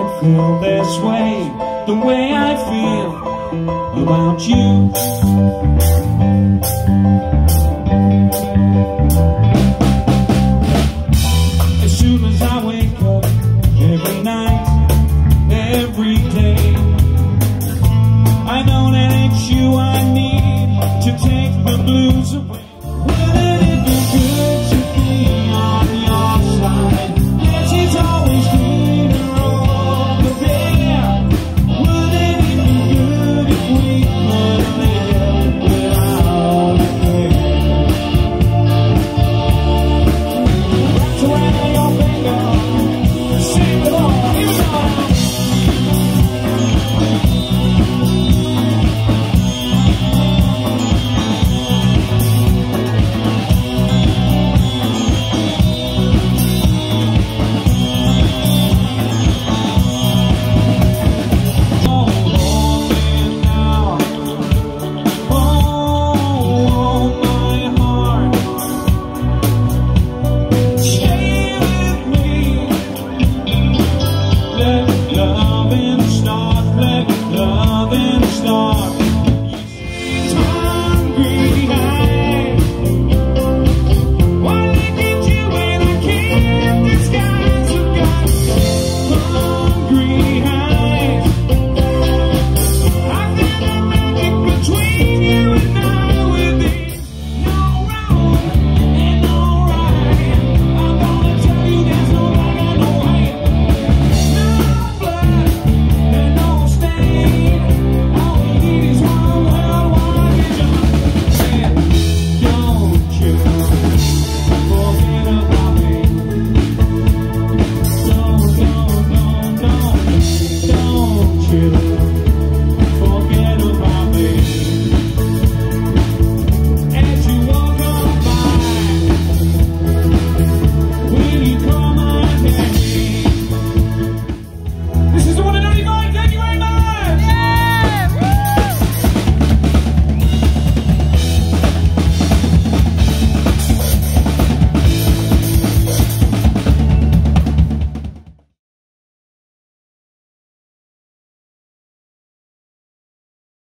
I feel this way, the way I feel about you. love.